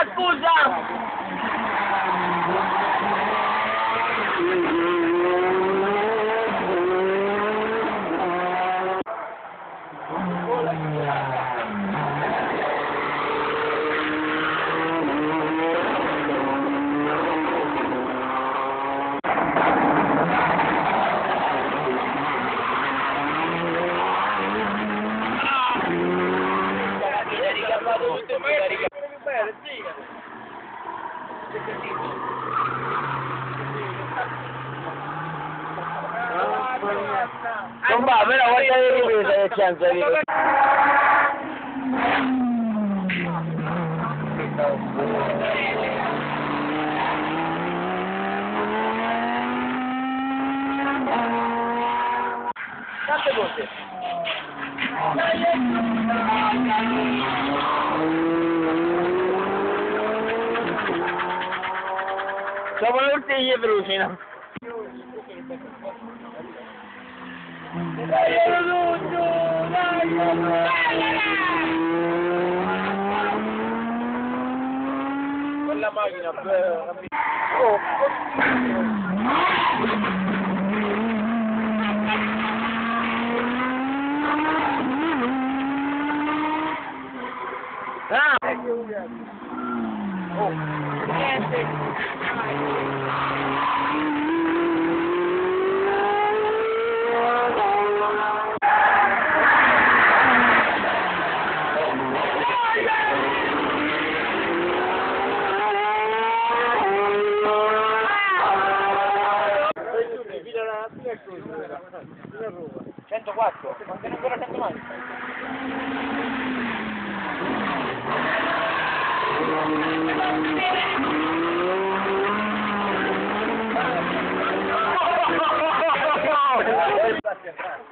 Acusa! Ah, scusa! Non va, però guarda le riprese che c'è in Tante cose. Siamo tutti gli bruci, no? Quella macchina, oh, Ah! Oh, niente! Centoquattro, mantiene ancora cento mai. Gracias.